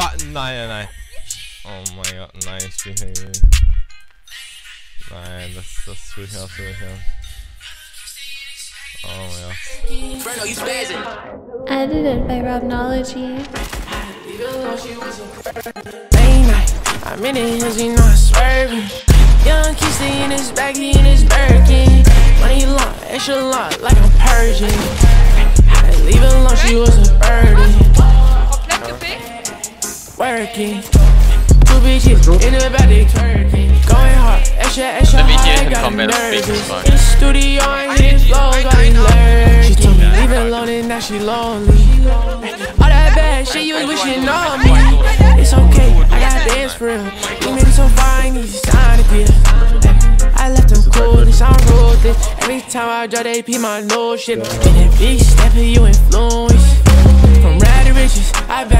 Was? Nein, nein, nein. Oh mein Gott, nein, ich spiele hier gegen. Nein, das, das tue ich auch so nicht an. Oh mein Gott. Edited by Robnologyy. Late I'm in it, cause you know I'm swerving. Young kid in his bag, he in his Birkin. Money long, extra long, like I'm Persian. Leave it alone, she was a burden. Working. Two bitches in the back, they twerking. Going hard, extra, extra Wenn wir hier high, got hinkommen, me wäre nervous. In the studio, I hit flows, got me lurking. She told me leave it alone and now she lonely. All that bad shit you was wishing on me. It's okay, I got dance for real. You made it so fine, you just signed a deal. I left them cool, this I'm ruthless. Every time I drop, they pee my nose shit. Been a big step, you influence. From rad to riches, I back to back.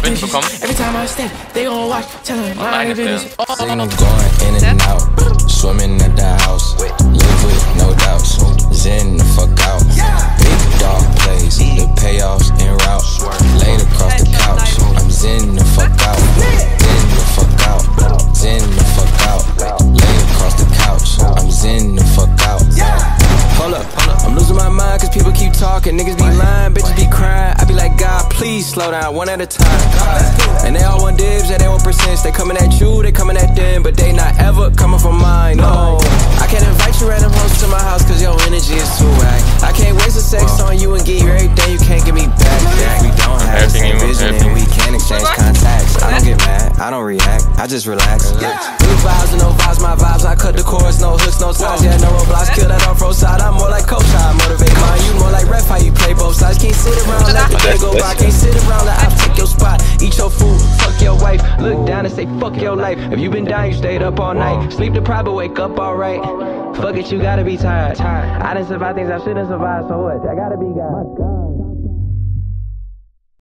Hab ihn bekommen. Every time I step, they gon' watch, tell them Nein, my business. ja. Oh, Signal going in and out. Swimming at the house. Live with no doubts. Zen the fuck out. Big dog plays. The payoffs en route. Laid across the couch. I'm zen the fuck out. Zen the fuck out. Zen the fuck out. Laid across the couch. I'm zen the fuck out. Hold up, hold up. I'm losing my mind cause people keep talking. Niggas be slow down one at a time. And they all want dibs, yeah, they want percents. They coming at you, they coming at them, but they not ever coming from mine. No, I can't invite you random hoes to my house cause your energy is too whack. I can't waste a sex on you and give you everything you can't give me back. Yeah, we don't have the same vision and we can't exchange contacts. I don't get mad, I don't react, I just relax. Good vibes and no vibes, my vibes. I cut the chords, no hooks, no ties. Yeah, no let the day go by. Can't sit around, let I take your spot. Eat your food, fuck your wife. Look down and say fuck your life. If you been down, you stayed up all night. Sleep deprived, but wake up alright. Fuck it, you gotta be tired. I didn't survive things I shouldn't survive, so what? I gotta be God.